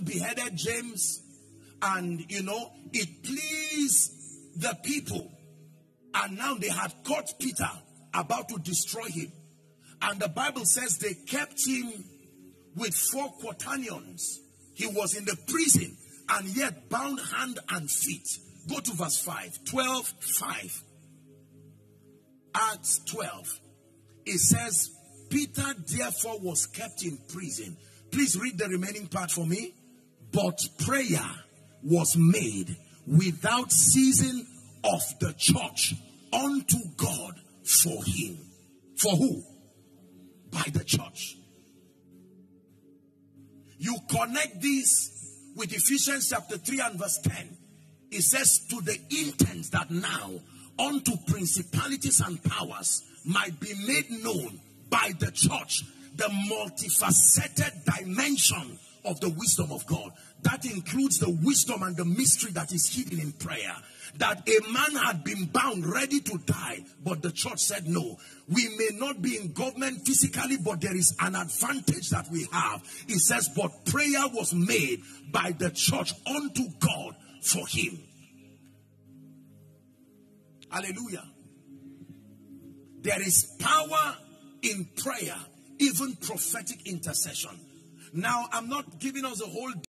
beheaded James, and you know, it pleased the people. And now they had caught Peter about to destroy him. And the Bible says they kept him with four quaternions. He was in the prison and yet bound hand and feet. Go to verse 5. 12, 5. Acts 12. It says, Peter therefore was kept in prison. Please read the remaining part for me. But prayer was made without ceasing of the church unto God for him. For who? By the church. You connect this with Ephesians chapter 3 and verse 10. It says, To the intent that now unto principalities and powers might be made known by the church the multifaceted dimension of the wisdom of God. That includes the wisdom and the mystery that is hidden in prayer. That a man had been bound, ready to die, but the church said no. We may not be in government physically, but there is an advantage that we have. It says, but prayer was made by the church unto God for him. Hallelujah. There is power in prayer, even prophetic intercession. Now, I'm not giving us a whole